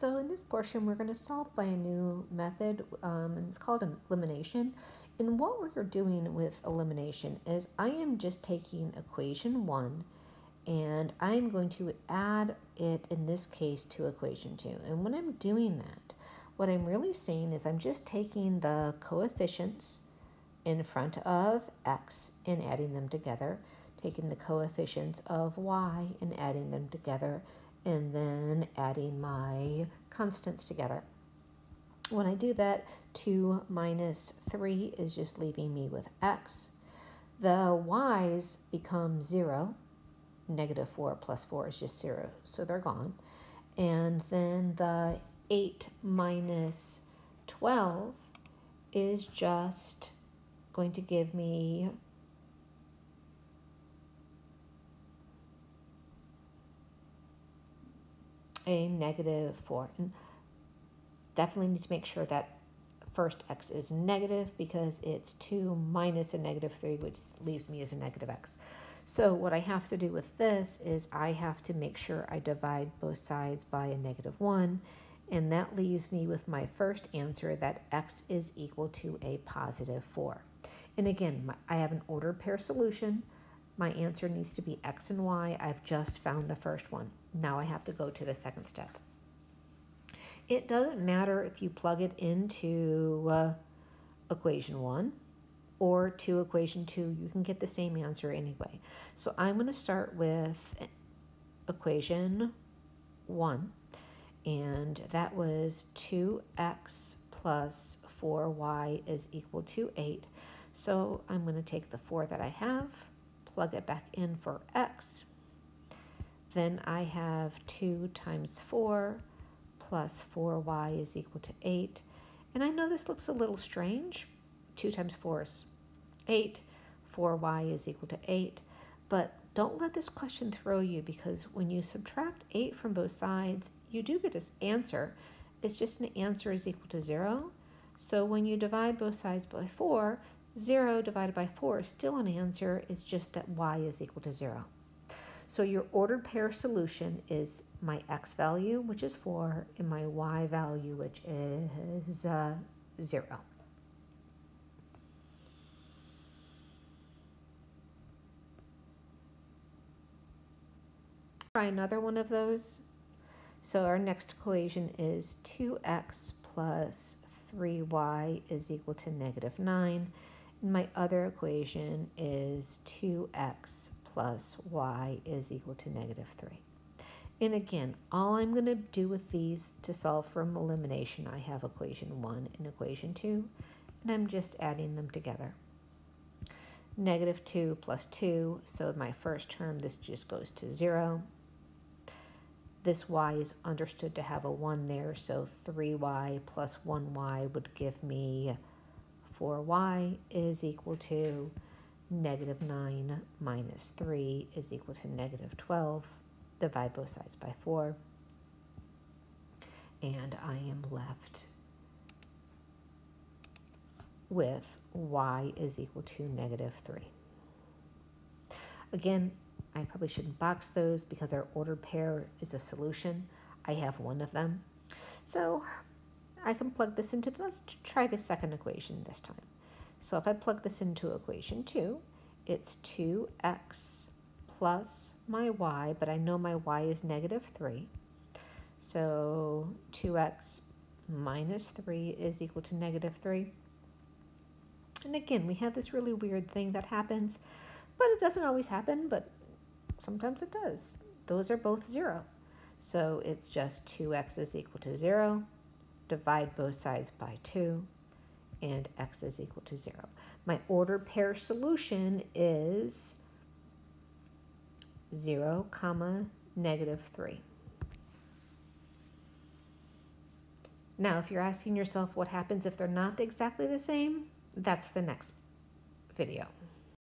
So in this portion, we're going to solve by a new method, um, and it's called elimination. And what we're doing with elimination is I am just taking equation 1 and I'm going to add it, in this case, to equation 2. And when I'm doing that, what I'm really saying is I'm just taking the coefficients in front of x and adding them together, taking the coefficients of y and adding them together, and then adding my constants together. When I do that, 2 minus 3 is just leaving me with x. The y's become 0. Negative 4 plus 4 is just 0, so they're gone. And then the 8 minus 12 is just going to give me a negative 4. And definitely need to make sure that first x is negative because it's 2 minus a negative 3, which leaves me as a negative x. So what I have to do with this is I have to make sure I divide both sides by a negative 1, and that leaves me with my first answer that x is equal to a positive 4. And again, I have an ordered pair solution. My answer needs to be x and y. I've just found the first one. Now I have to go to the second step. It doesn't matter if you plug it into uh, equation 1 or to equation 2. You can get the same answer anyway. So I'm going to start with equation 1. And that was 2x plus 4y is equal to 8. So I'm going to take the 4 that I have, plug it back in for x. Then I have 2 times 4 plus 4y is equal to 8. And I know this looks a little strange. 2 times 4 is 8. 4y is equal to 8. But don't let this question throw you because when you subtract 8 from both sides, you do get this answer. It's just an answer is equal to 0. So when you divide both sides by 4, 0 divided by 4 is still an answer. It's just that y is equal to 0. So your ordered pair solution is my x value, which is 4, and my y value, which is uh, 0. Try another one of those. So our next equation is 2x plus 3y is equal to negative 9. My other equation is 2x plus y is equal to negative 3. And again, all I'm going to do with these to solve from elimination, I have equation 1 and equation 2, and I'm just adding them together. Negative 2 plus 2, so my first term, this just goes to 0. This y is understood to have a 1 there, so 3y plus 1y would give me 4y is equal to negative 9 minus 3 is equal to negative 12. Divide both sides by 4. And I am left with y is equal to negative 3. Again, I probably shouldn't box those because our ordered pair is a solution. I have one of them. So I can plug this into, let's try the second equation this time. So if I plug this into equation 2, it's 2x plus my y, but I know my y is negative 3. So 2x minus 3 is equal to negative 3. And again, we have this really weird thing that happens, but it doesn't always happen, but sometimes it does. Those are both 0. So it's just 2x is equal to 0. Divide both sides by 2 and x is equal to 0. My ordered pair solution is 0, comma, negative 3. Now, if you're asking yourself what happens if they're not exactly the same, that's the next video.